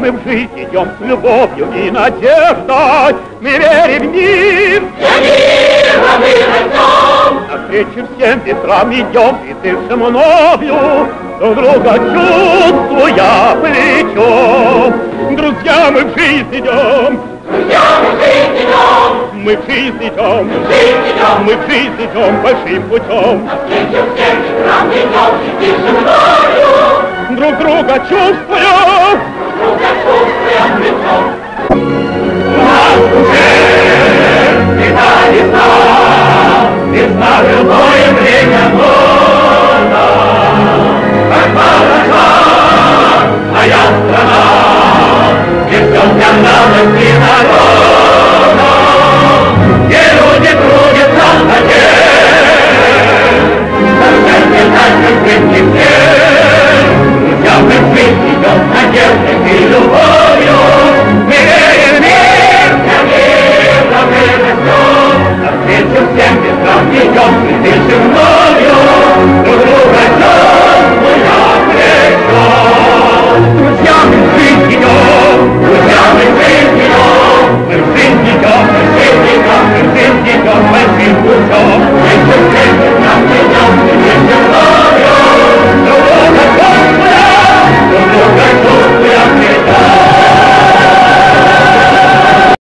мы в жизнь идем с любовью и надеждой, мы верим в мир. Для мира мы растем. Навстречу всем ветрам идем и дышим новью, друг друга чувствуя плечом. Друзья, мы в жизнь идем мы в жизнь идем. Мы в жизнь идем. Большим путем. Навстречу всем ветрам идем, и мною. Друг друга чувствуя. скандалов и народов, где люди кружатся в ноче, Скажите, дальше кричи все, Я бы жизнь идет надежды и любовью, Милее мир, я мир, а идем, идем, идем, идем, идем, идем, и ты земной.